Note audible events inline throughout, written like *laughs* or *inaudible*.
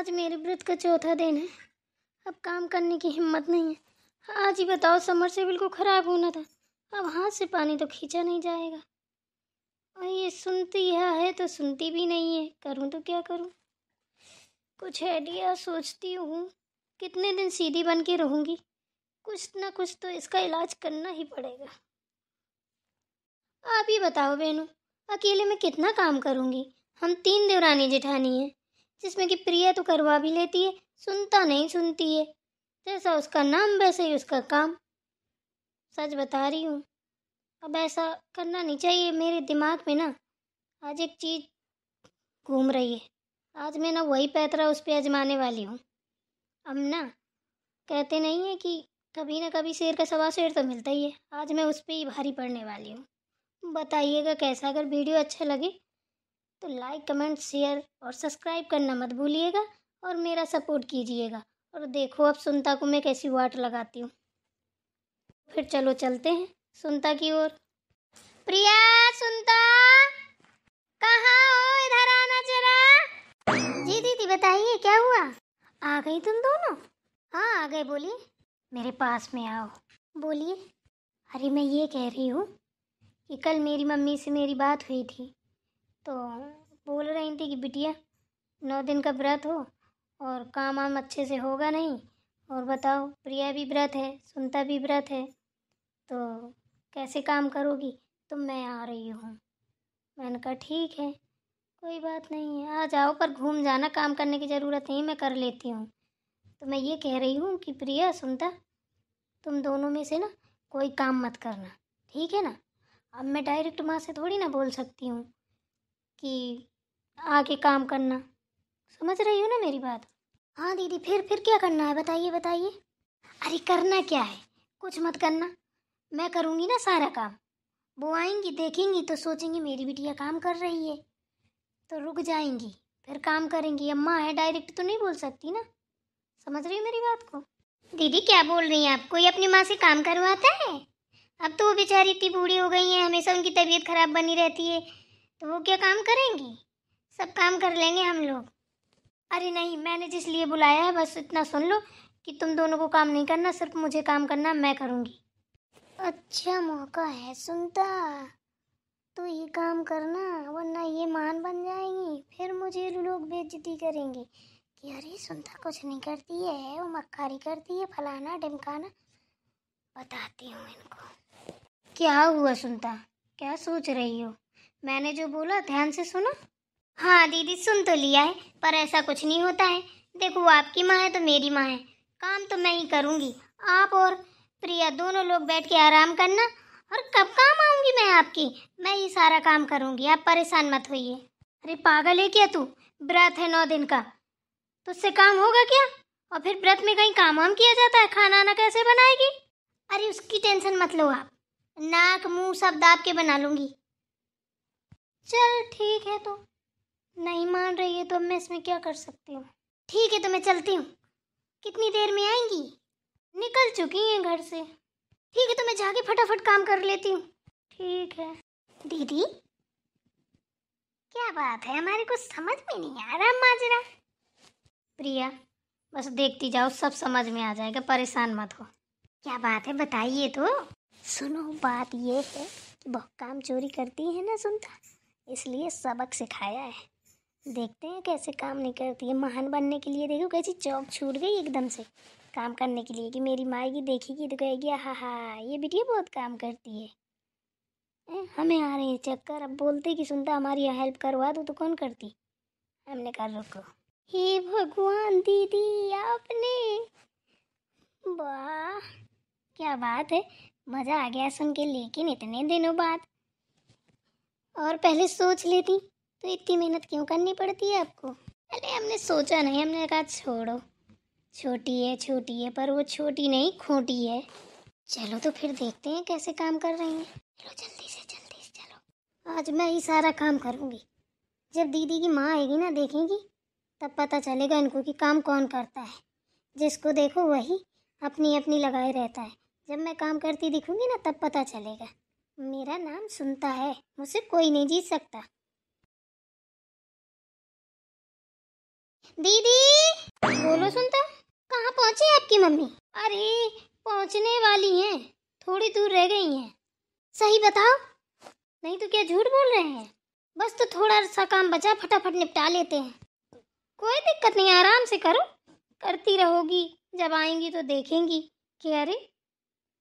आज मेरे व्रत का चौथा दिन है। अब काम करने की हिम्मत नहीं है। आज ही बताओ, समर से बिल्कुल ख़राब होना था। अब हाथ से पानी तो खींचा नहीं जाएगा। और ये सुनती यह है तो सुनती भी नहीं है। करूँ तो क्या करूँ? कुछ आइडिया सोचती हूँ, कितने दिन सीधी बन के रहूँगी। कुछ ना कुछ तो इसका इलाज करना ही पड़ेगा। आप ही बताओ बहनों, अकेले में कितना काम करूँगी? हम तीन देवरानी जेठानी हैं। जिसमें कि प्रिया तो करवा भी लेती है, सुनता नहीं सुनती है। जैसा उसका नाम, वैसे ही उसका काम। सच बता रही हूँ, अब ऐसा करना नहीं चाहिए। मेरे दिमाग में ना आज एक चीज़ घूम रही है। आज मैं ना वही पैतरा उस पर आजमाने वाली हूँ। अब ना कहते नहीं है कि कभी ना कभी शेर का सवा शेर तो मिलता ही है। आज मैं उस पर ही भारी पड़ने वाली हूँ। बताइएगा कैसा? अगर वीडियो अच्छा लगे तो लाइक कमेंट शेयर और सब्सक्राइब करना मत भूलिएगा और मेरा सपोर्ट कीजिएगा। और देखो अब सुनता को मैं कैसी वाट लगाती हूँ। फिर चलो चलते हैं सुनता की ओर। प्रिया, सुनता, कहाँ हो इधर आना जरा? जी दीदी, बताइए, क्या हुआ? आ गई तुम दोनों? हाँ आ गए, बोलिए। मेरे पास में आओ। बोलिए। अरे, मैं ये कह रही हूँ कि कल मेरी मम्मी से मेरी बात हुई थी। तो बोल रही थी कि बिटिया, नौ दिन का व्रत हो और काम वाम अच्छे से होगा नहीं। और बताओ, प्रिया भी व्रत है, सुनता भी व्रत है तो कैसे काम करोगी? तो मैं आ रही हूँ। मैंने कहा, ठीक है, कोई बात नहीं है आ जाओ, पर घूम जाना, काम करने की ज़रूरत नहीं, मैं कर लेती हूँ। तो मैं ये कह रही हूँ कि प्रिया, सुनता, तुम दोनों में से ना कोई काम मत करना, ठीक है ना? अब मैं डायरेक्ट माँ से थोड़ी ना बोल सकती हूँ। कि आगे काम करना। समझ रही हो ना मेरी बात? हाँ दीदी, फिर फिर क्या करना है? बताइए बताइए। अरे करना क्या है? कुछ मत करना। मैं करूँगी ना सारा काम। वो आएँगी, देखेंगी तो सोचेंगी मेरी बिटिया काम कर रही है। तो रुक जाएँगी, फिर काम करेंगी। अम्मा है, डायरेक्ट तो नहीं बोल सकती ना। समझ रही हो मेरी बात को? दीदी, क्या बोल रही हैं आप? कोई अपनी माँ से काम करवाता है? अब तो वो बेचारी इतनी बूढ़ी हो गई हैं, हमेशा उनकी तबीयत खराब बनी रहती है। तो वो क्या काम करेंगी? सब काम कर लेंगे हम लोग। अरे नहीं, मैंने जिस लिए बुलाया है, बस इतना सुन लो कि तुम दोनों को काम नहीं करना, सिर्फ़ मुझे काम करना, मैं करूँगी। अच्छा मौका है, सुनता। तो ये काम करना, वरना ये मान बन जाएँगी, फिर मुझे लोग बेइज्जती करेंगे। कि अरे, सुनता कुछ नहीं करती है, वो मक्कारी करती है, फलाना, ढिमकाना। बताती हूँ इनको। क्या हुआ सुनता? क्या सोच रही हो? मैंने जो बोला, ध्यान से सुनो। हाँ दीदी, सुन तो लिया है, पर ऐसा कुछ नहीं होता है। देखो, आपकी माँ है तो मेरी माँ है। काम तो मैं ही करूँगी। आप और प्रिया दोनों लोग बैठ के आराम करना, और कब काम आऊँगी मैं आपकी? मैं ही सारा काम करूँगी, आप परेशान मत होइए। अरे, पागल है क्या तू? व्रत है नौ दिन का। तो उससे काम होगा क्या? और फिर व्रत में कहीं काम वाम किया जाता है? खाना आना कैसे बनाएगी? अरे, उसकी टेंशन मत लो आप। नाक, मुँह सब दाब के बना लूँगी। चल ठीक है तो। नहीं मान रही है तो मैं इसमें क्या कर सकती हूँ? ठीक है तो मैं चलती हूँ। कितनी देर में आएँगी? निकल चुकी हैं घर से। ठीक है तो मैं जाके फटाफट काम कर लेती हूँ। ठीक है। दीदी, क्या बात है? हमारे को समझ में नहीं आ रहा माजरा। प्रिया, बस देखती जाओ, सब समझ में आ जाएगा, परेशान मत हो। क्या बात है? बताइए तो। सुनो, बात ये है कि बहुत काम चोरी करती है ना सुनता। इसलिए सबक सिखाया है। देखते हैं कैसे काम नहीं करती है। महान बनने के लिए देखो कैसी चौक छूट गई एकदम से। काम करने के लिए कि मेरी माँ की देखेगी तो कहेगी हा हा ये बिटिया बहुत काम करती है। ए, हमें आ रहे हैं चक्कर। अब बोलते कि सुनता हमारी हेल्प करवा दो तो कौन करती? हमने कहा रुको। हे भगवान दीदी आपने वाह क्या बात है। मज़ा आ गया सुन के लेकिन इतने दिनों बाद और पहले सोच लेती तो इतनी मेहनत क्यों करनी पड़ती है आपको? अरे, हमने सोचा नहीं, हमने कहा छोड़ो। छोटी है छोटी है, पर वो छोटी नहीं, खोटी है। चलो तो फिर देखते हैं कैसे काम कर रही हैं। चलो, जल्दी से जल्दी से, चलो। आज मैं ही सारा काम करूँगी। जब दीदी की माँ आएगी ना देखेंगी, तब पता चलेगा इनको कि काम कौन करता है। जिसको देखो वही अपनी अपनी लगाए रहता है। जब मैं काम करती दिखूँगी ना, तब पता चलेगा। मेरा नाम सुनता है। मुझसे कोई नहीं जीत सकता। दीदी! बोलो सुनता, कहाँ पहुँची आपकी मम्मी? अरे, पहुँचने वाली हैं। थोड़ी दूर रह गई हैं। सही बताओ। नहीं तो क्या झूठ बोल रहे हैं? बस तो थोड़ा सा काम बचा, फटाफट निपटा लेते हैं। कोई दिक्कत नहीं, आराम से करो। करती रहोगी, जब आएँगी तो देखेंगी कि अरे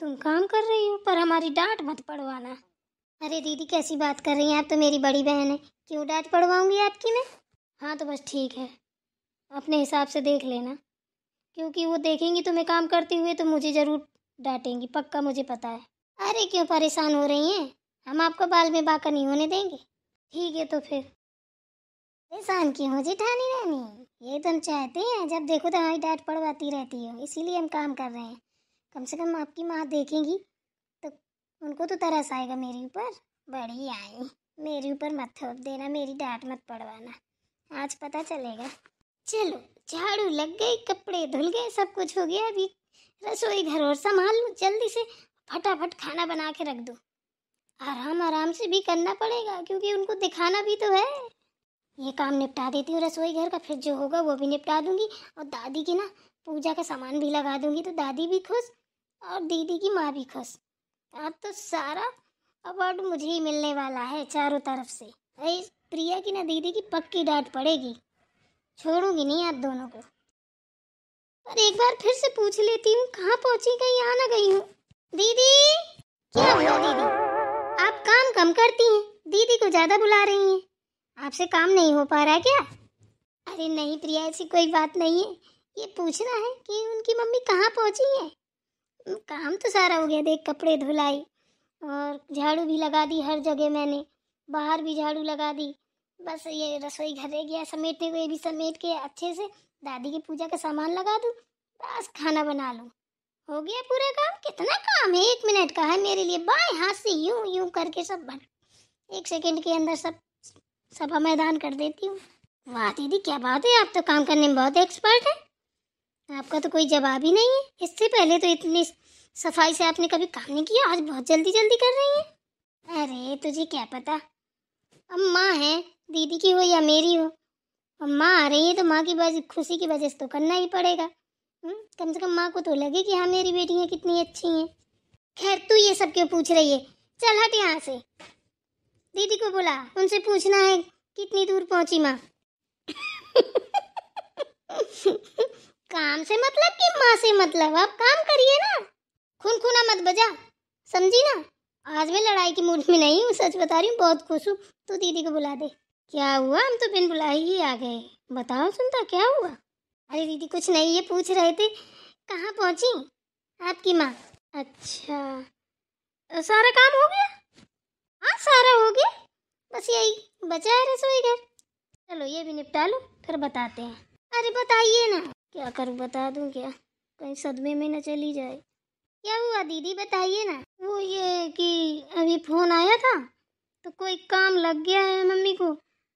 तुम काम कर रही हो, पर हमारी डांट मत पड़वाना। अरे दीदी, कैसी बात कर रही हैं? आप तो मेरी बड़ी बहन है। क्यों डांट पड़वाऊँगी आपकी मैं? हाँ तो बस ठीक है। अपने हिसाब से देख लेना। क्योंकि वो देखेंगी तुम्हें काम करते हुए तो मुझे ज़रूर डांटेंगी। पक्का मुझे पता है। अरे क्यों परेशान हो रही हैं? हम आपको बाल में बाका नहीं होने देंगे। ठीक है तो फिर। परेशान क्यों हो? जिठानी रानी ये तुम चाहते हैं, जब देखो तो हमारी डांट पड़वाती रहती हो। इसीलिए हम काम कर रहे हैं। कम से कम आपकी माँ देखेंगी तो उनको तो तरस आएगा मेरे ऊपर। बड़ी आई। मेरे ऊपर मत थोप देना, मेरी डांट मत पड़वाना। आज पता चलेगा। चलो, झाड़ू लग गई कपड़े धुल गए, सब कुछ हो गया अभी। रसोई घर और संभाल लूँ, जल्दी से फटाफट खाना बना के रख दो। आराम आराम से भी करना पड़ेगा, क्योंकि उनको दिखाना भी तो है। ये काम निपटा देती हूँ रसोई घर का, फिर जो होगा वो भी निपटा दूँगी। और दादी की ना पूजा का सामान भी लगा दूँगी तो दादी भी खुश। और दीदी की माँ भी खुश अब तो सारा अवार्ड मुझे ही मिलने वाला है चारों तरफ़ से। अरे, प्रिया की ना दीदी की पक्की डांट पड़ेगी। छोड़ूँगी नहीं आप दोनों को। पर एक बार फिर से पूछ लेती हूँ, कहाँ पहुँची कहीं आ ना गई हूँ। दीदी, क्या हुआ दीदी? आप काम कम करती हैं, दीदी को ज़्यादा बुला रही हैं। आपसे काम नहीं हो पा रहा है क्या? अरे नहीं प्रिया, ऐसी कोई बात नहीं है। ये पूछना है कि उनकी मम्मी कहाँ पहुँची है? काम तो सारा हो गया, देख कपड़े धुलाई और झाड़ू भी लगा दी हर जगह मैंने, बाहर भी झाड़ू लगा दी। बस ये रसोई घर रह गया, समेटने को ये भी समेट के अच्छे से दादी की पूजा का सामान लगा दूँ, बस खाना बना लूँ। हो गया पूरा काम? कितना काम है? एक मिनट का है मेरे लिए। बाएँ हाथ से यूँ यूँ करके सब बन एक सेकंड के अंदर सब, सभा मैदान कर देती हूँ। वाह दीदी, क्या बात है! आप तो काम करने में बहुत एक्सपर्ट है। आपका तो कोई जवाब ही नहीं है। इससे पहले तो इतनी सफ़ाई से आपने कभी काम नहीं किया? आज बहुत जल्दी जल्दी कर रही हैं? अरे, तुझे क्या पता? अब माँ है, दीदी की हो या मेरी हो। अब माँ आ रही है तो माँ की वजह खुशी की वजह से तो करना ही पड़ेगा। हुँ? कम से कम माँ को तो लगे कि हाँ मेरी बेटियाँ कितनी अच्छी हैं। खैर, तू ये सब क्यों पूछ रही है? चल हट यहाँ से। दीदी को बोला, उनसे पूछना है कितनी दूर पहुँची माँ। *laughs* काम से मतलब कि माँ से मतलब? आप काम करिए ना। खून खूना मत बजा। समझी ना? आज मैं लड़ाई की मूड में नहीं हूँ, सच बता रही हूँ, बहुत खुश हूँ। तो दीदी को बुला दे। क्या हुआ? हम तो बिन बुलाए ही आ गए। बताओ, सुनता क्या हुआ? अरे दीदी, कुछ नहीं, ये पूछ रहे थे। कहाँ पहुँची? आपकी माँ। अच्छा। सारा काम हो गया? हाँ सारा हो गया। बस यही, बचा है रसोई घर। चलो, ये भी निपटा लो, फिर बताते हैं। अरे बताइए ना। क्या करूँ बता दूँ क्या? कहीं सदमे में न चली जाए। क्या हुआ दीदी, बताइए ना। वो ये कि अभी फ़ोन आया था तो कोई काम लग गया है मम्मी को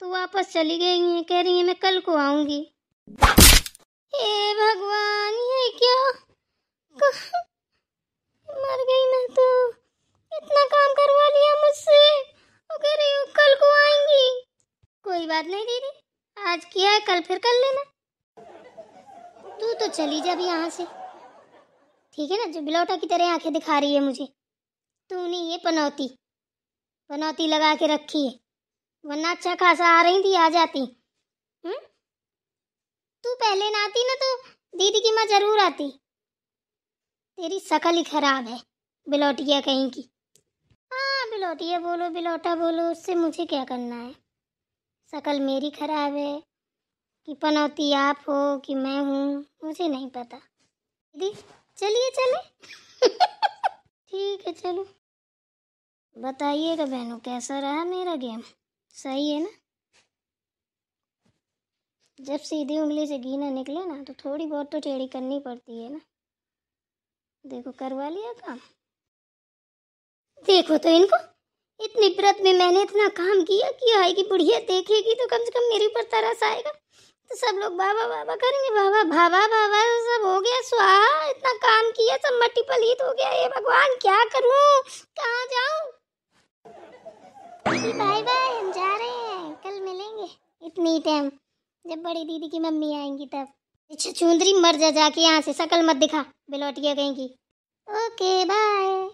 तो वापस चली गई हैं, कह रही हैं मैं कल को आऊँगी। हे भगवान, ये क्या? मर गई मैं तो। इतना काम करवा लिया मुझसे, वो कह रही हूँ कल को आएँगी। कोई बात नहीं दीदी, आज किया है, कल फिर कर लेना। तू चली जा भी यहाँ से। ठीक है ना? जो बिलौटा की तरह आँखें दिखा रही है मुझे। तूने ये पनौती पनौती लगा के रखी है। वरना अच्छा खासा आ रही थी, आ जाती। हम्म? तू पहले ना आती ना तो दीदी की माँ ज़रूर आती। तेरी शकल ही खराब है, बिलौटिया कहीं की। हाँ बिलौटिया बोलो, बिलौटा बोलो, उससे मुझे क्या करना है? शकल मेरी खराब है। कि पनौती आप हो कि मैं हूँ, मुझे नहीं पता। दीदी, चलिए चले *laughs* ठीक है, चलो। बताइएगा बहनों, कैसा रहा मेरा गेम? सही है ना? जब सीधी उंगली से घी निकले ना तो थोड़ी बहुत तो टेढ़ी करनी पड़ती है ना? देखो, करवा लिया काम? देखो तो इनको। इतनी व्रत में मैंने इतना काम किया कि की बुढ़िया देखेगी तो कम से कम मेरे ऊपर तरस आएगा। तो सब लोग बाबा बाबा करेंगे। बाबा भाबा बाबा, सब हो गया, स्वाहा, इतना काम किया, सब मट्टी पलीत हो गया, ये भगवान क्या करूँ? कहाँ जाऊँ? बाय बाय, हम जा रहे हैं, कल मिलेंगे। इतनी टाइम जब बड़ी दीदी की मम्मी आएँगी तब। अच्छा चुंदरी मर जा, जाके यहाँ से, शकल मत दिखा, बिलौटिया कहीं की ओके बाय